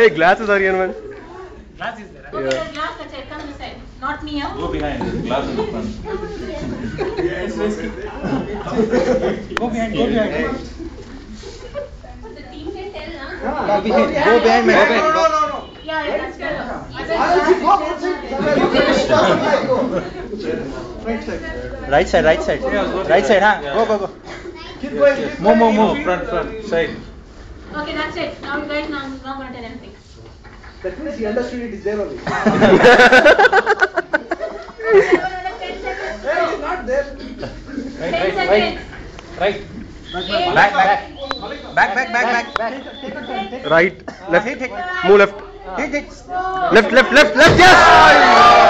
hey, glasses are here, man. Glass is there. Okay, Yeah. glass this. Not me, huh? Go behind. Glass in the front. Go behind, go behind. The team can tell, huh? Go behind, go behind Go back. behind. Yeah, yeah, that's good. Right side, right side. Right side, huh? Go, go, go. Keep going. Move, move, move. Front, front, side. Okay, that's it. Now you guys now not gonna tell anything. That means he understood it is there only. Ten Hey, it is not there. Right, right, right. seconds. Right. Eight. Back, back. Back, back, back, back. Right, left, Hit, hit. move left. Hit, hit. Left, left, left, left, yes! Oh,